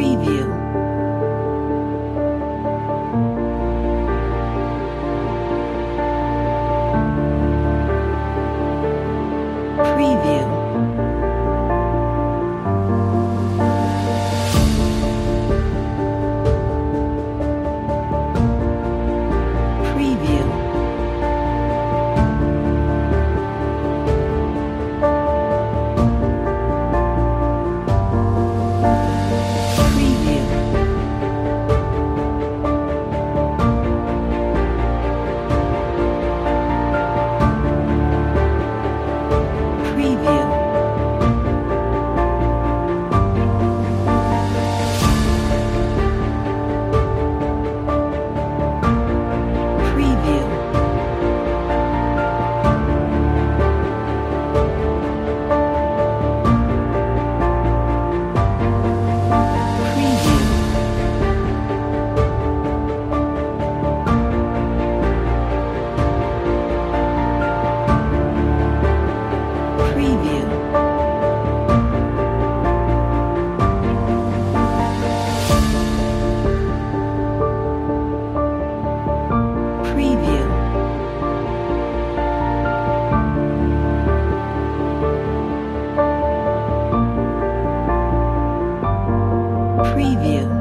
preview. Preview.